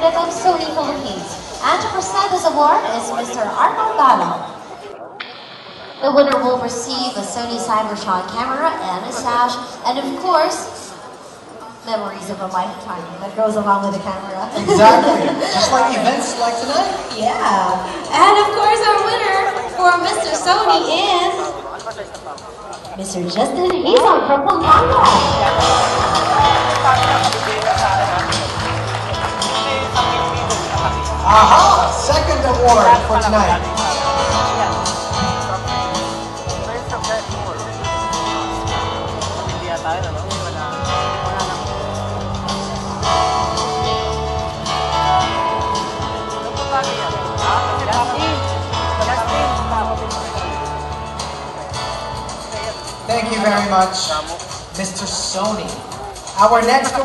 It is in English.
of Sony Philippines. And to present this award is Mr. Arthur Bano. The winner will receive a Sony Cybershot camera and a sash, and of course, memories of a lifetime that goes along with the camera. Exactly. Just like events like tonight. Yeah. And of course, our winner for Mr. Sony is Mr. Justine Hizon from Pampanga. Aha! Second award for tonight. Thank you very much, Mr. Sony. Our next